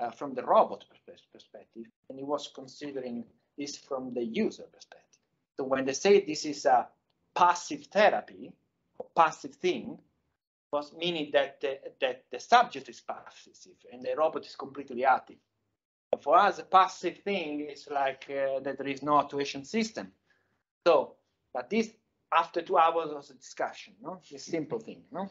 Speaker 1: uh, from the robot perspective, and he was considering this from the user perspective. So when they say this is a passive therapy, or passive thing, was meaning that the, that the subject is passive and the robot is completely active. For us, a passive thing is like uh, that there is no actuation system. So, but this after two hours of discussion, no, this simple thing, no.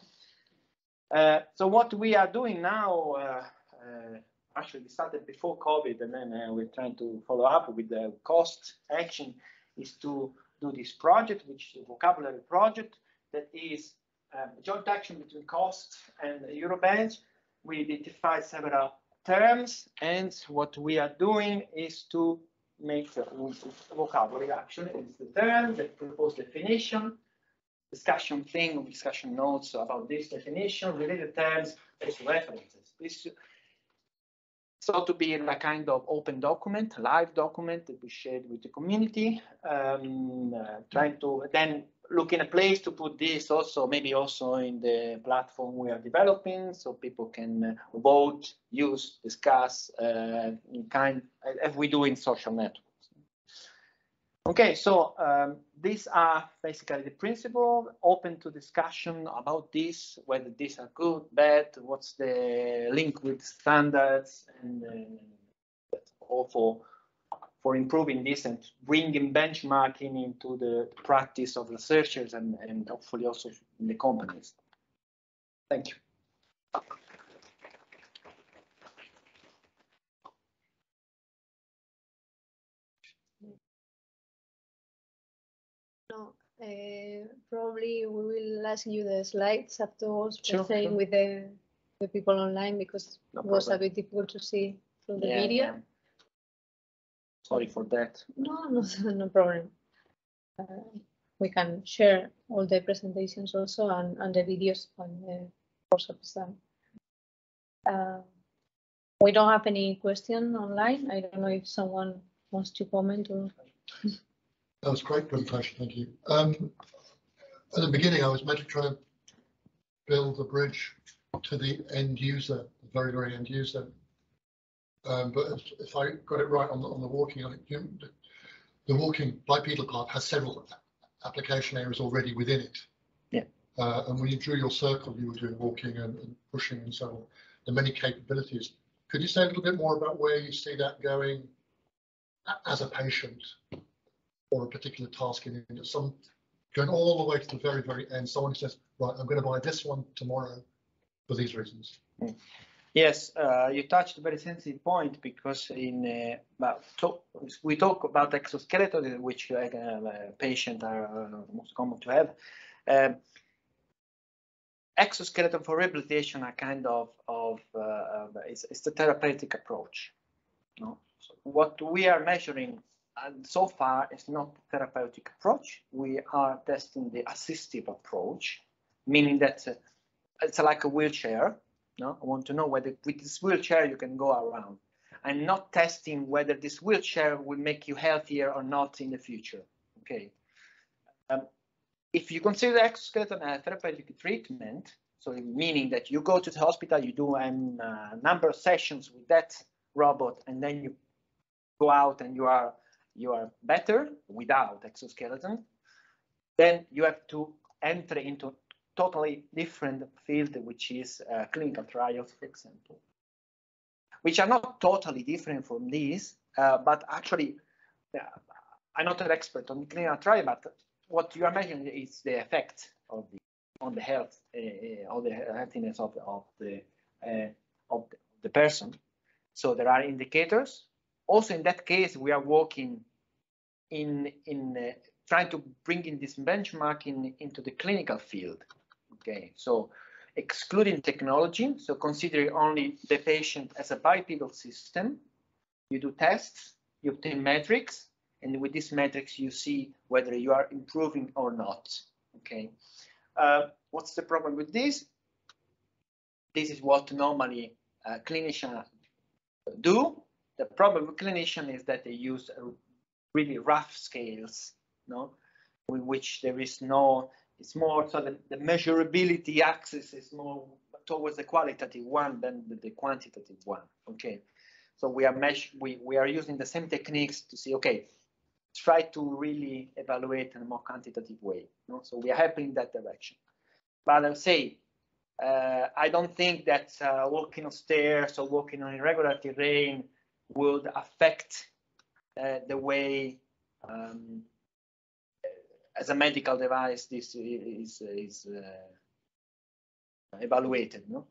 Speaker 1: Uh, so what we are doing now, uh, uh, actually we started before COVID, and then uh, we're trying to follow up with the COST Action, is to do this project, which is a vocabulary project that is um, joint action between COST and Eurobench. We identified several terms, and what we are doing is to make a vocabulary action. It's the term, the proposed definition, discussion thing, discussion notes about this definition, related terms, as references. This so to be in a kind of open document, live document that we shared with the community, um, uh, trying to then look in a place to put this also, maybe also in the platform we are developing, so people can uh, vote, use, discuss, uh, in kind as we do in social networks. Okay, so um, these are basically the principle, open to discussion about this, whether these are good, bad, what's the link with standards, and uh, for for improving this and bringing benchmarking into the practice of researchers and, and hopefully also in the companies. Thank you.
Speaker 2: No, uh, probably we will ask you the slides afterwards,
Speaker 1: sure,
Speaker 2: same
Speaker 1: sure.
Speaker 2: with the the people online because
Speaker 1: No
Speaker 2: it was a bit difficult to see through the
Speaker 1: Yeah,
Speaker 2: video.
Speaker 1: yeah. Sorry for that.
Speaker 2: No, no, no problem. Uh, we can share all the presentations also and, and the videos on the course of Islam. Uh, we don't have any question online. I don't know if someone wants to comment or.
Speaker 3: That was great presentation, thank you. Um, at the beginning, I was meant to try to build a bridge to the end user, the very, very end user. Um, but if, if I got it right on the, on the walking, I think you, the walking bipedal path has several application areas already within it.
Speaker 1: Yeah.
Speaker 3: Uh, and when you drew your circle, you were doing walking and, and pushing and so on, the many capabilities. Could you say a little bit more about where you see that going as a patient or a particular task in it? Some going all the way to the very, very end. Someone says, right, I'm going to buy this one tomorrow for these reasons.
Speaker 1: Yes, uh, you touched a very sensitive point because in uh, so we talk about exoskeleton, which uh, uh, patients are uh, most common to have. Um, exoskeleton for rehabilitation are kind of of uh, it's, it's the therapeutic approach. No? So what we are measuring so far is not the therapeutic approach. We are testing the assistive approach, meaning that it's like a wheelchair. No, I want to know whether with this wheelchair you can go around. I'm not testing whether this wheelchair will make you healthier or not in the future. Okay. Um, if you consider exoskeleton a therapeutic treatment, so meaning that you go to the hospital, you do a uh, number of sessions with that robot, and then you go out and you are you are better without exoskeleton, then you have to enter into totally different field, which is uh, clinical trials, for example, which are not totally different from these, uh, but actually, uh, I'm not an expert on clinical trial, but what you are measuring is the effect of the on the health, uh, of the healthiness of, of the uh, of the person. So there are indicators. Also, in that case, we are working in in uh, trying to bring in this benchmarking into the clinical field. Okay, so excluding technology, so considering only the patient as a bipedal system, you do tests, you obtain metrics, and with these metrics you see whether you are improving or not. Okay, uh, what's the problem with this? This is what normally uh, clinicians do. The problem with clinician is that they use really rough scales, no, with which there is no, it's more so the, the measurability axis is more towards the qualitative one than the, the quantitative one. Okay, so we are mesh we we are using the same techniques to see. Okay, try to really evaluate in a more quantitative way. No? So we are helping that direction. But I'll say uh, I don't think that uh, walking on stairs or walking on irregular terrain would affect uh, the way um, as a medical device this is, is uh, evaluated. No?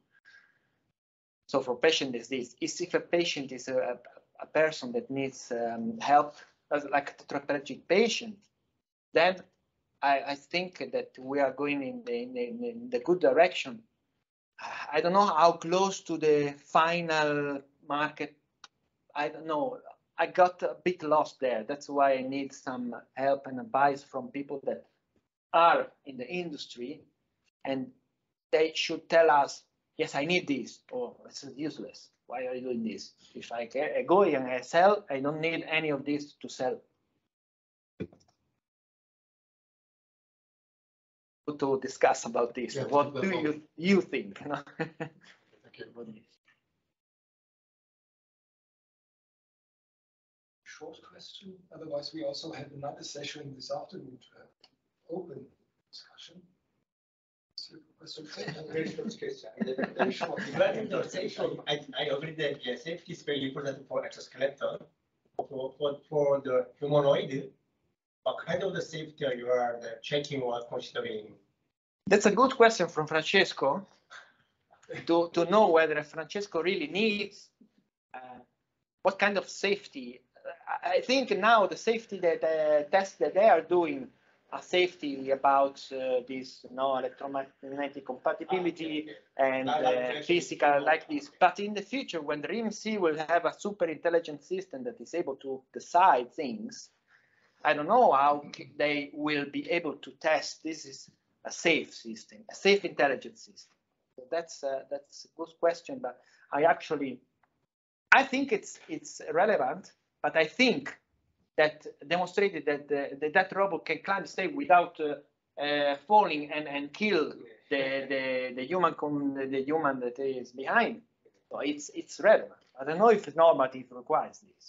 Speaker 1: So for patient is this, is if a patient is a, a person that needs um, help, like a tetraplegic patient, then I, I, think that we are going in the, in, in the good direction I don't know how close to the final market. I don't know. I got a bit lost there. That's why I need some help and advice from people that are in the industry and they should tell us, yes, I need this or it's useless. Why are you doing this? If I go and I sell, I don't need any of this to sell. to discuss about this.
Speaker 3: Yeah,
Speaker 1: what do you you think?
Speaker 4: Short question. Otherwise, we also have another session this afternoon to have open discussion.
Speaker 5: I, I agree that yeah, safety is very important for exoskeleton. For, for, for the humanoid, what kind of the safety are you are checking or considering?
Speaker 1: That's a good question from Francesco to, to know whether Francesco really needs uh, what kind of safety. I think now the safety that uh, tests that they are doing are safety about uh, this you know, electromagnetic compatibility and uh, physical like this. But in the future, when the REEM-C will have a super intelligent system that is able to decide things, I don't know how they will be able to test this is a safe system, a safe intelligence system. So that's uh, that's a good question, but I actually I think it's it's relevant, but I think that demonstrated that the, the, that robot can climb the stage without uh, uh, falling and, and kill the, the, the human the human that is behind. So it's it's relevant. I don't know if normative requires this.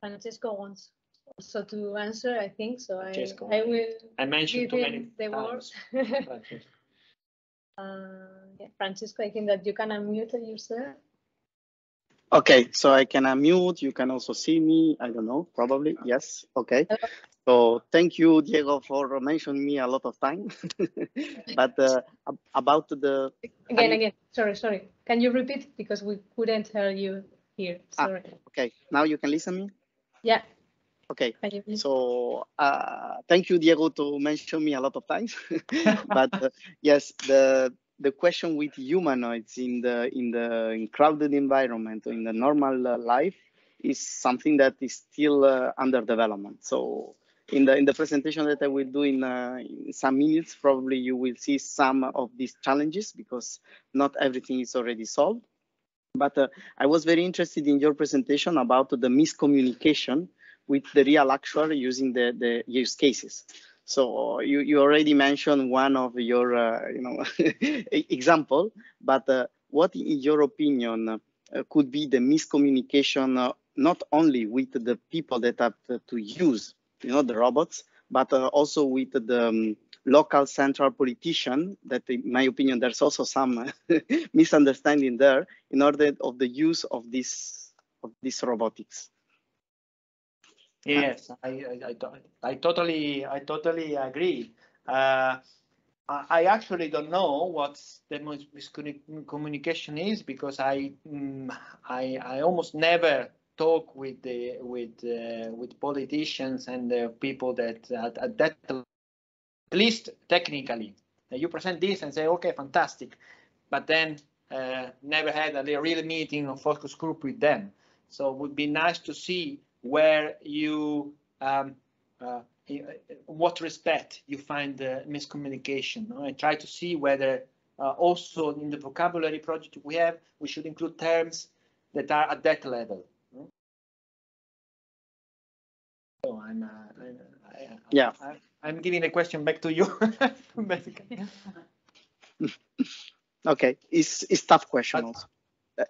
Speaker 2: Francesco wants also to answer, I think. So I,
Speaker 1: Francesco.
Speaker 2: I will
Speaker 1: I mentioned
Speaker 2: give
Speaker 1: too many
Speaker 2: the word.
Speaker 1: times. Francesco.
Speaker 2: uh, yeah, Francesco, I think that you can unmute yourself.
Speaker 6: Okay, so I can unmute. You can also see me. I don't know, probably. Yes. Okay. So thank you, Diego, for mentioning me a lot of time. but uh, about the
Speaker 2: Again,
Speaker 6: I-
Speaker 2: again. Sorry, sorry. Can you repeat because we couldn't hear you here.
Speaker 6: Ah.
Speaker 2: Sorry.
Speaker 6: okay, now you can listen me.
Speaker 2: Yeah.
Speaker 6: Okay.
Speaker 2: Can you please?
Speaker 6: So uh, thank you, Diego, to mention me a lot of times. but uh, yes, the the question with humanoids in the in the in crowded environment or in the normal uh, life is something that is still uh, under development. So in the in the presentation that I will do in, uh, in some minutes, probably you will see some of these challenges because not everything is already solved. But uh, I was very interested in your presentation about the miscommunication with the real actual using the, the use cases. So you, you already mentioned one of your uh, you know example, but uh, what in your opinion uh, could be the miscommunication uh, not only with the people that have to, use you know the robots, but uh, also with the um, local central politician that in my opinion there's also some misunderstanding there in order of the use of this of this robotics.
Speaker 1: Yes, I, I, I, I totally, I totally agree. Uh, I, actually don't know what the mis- miscommunication is because I, mm, I, I almost never talk with the, with, uh, with politicians and the people that at, at that, at least technically, you present this and say, okay, fantastic, but then uh, never had a real meeting or focus group with them. So it would be nice to see where you, um, uh, in what respect you find the miscommunication. no? I try to see whether uh, also in the vocabulary project we have, we should include terms that are at that level. no? So I'm, uh, I, I,
Speaker 6: Yeah.
Speaker 1: I, I'm giving the question back to you. basically.
Speaker 6: Okay, it's, it's tough question
Speaker 1: But-
Speaker 6: also.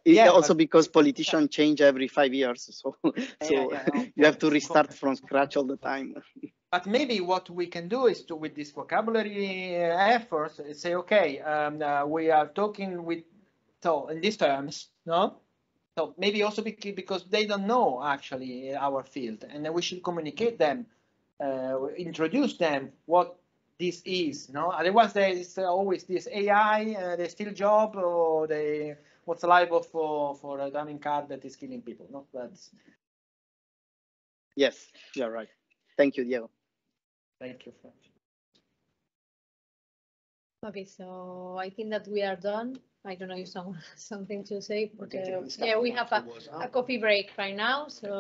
Speaker 6: It-
Speaker 1: Yeah,
Speaker 6: also because politicians change every five years, so, so
Speaker 1: yeah, no,
Speaker 6: you have to restart from scratch all the time.
Speaker 1: But maybe what we can do is to, with this vocabulary uh, efforts, say, okay, um, uh, we are talking with, so in these terms, no? So maybe also because they don't know actually our field, and then we should communicate them, uh, introduce them what this is, no? Otherwise, there is always this AI, uh, they steal job, or they what's liable for for a dining card that is killing people, no? That's
Speaker 6: Yes, you're right. Thank you, Diego.
Speaker 1: thank you. For,
Speaker 2: Okay, so I think that we are done. I don't know if someone has something to say, but uh,
Speaker 1: we
Speaker 2: yeah, we have a, a coffee break right now, so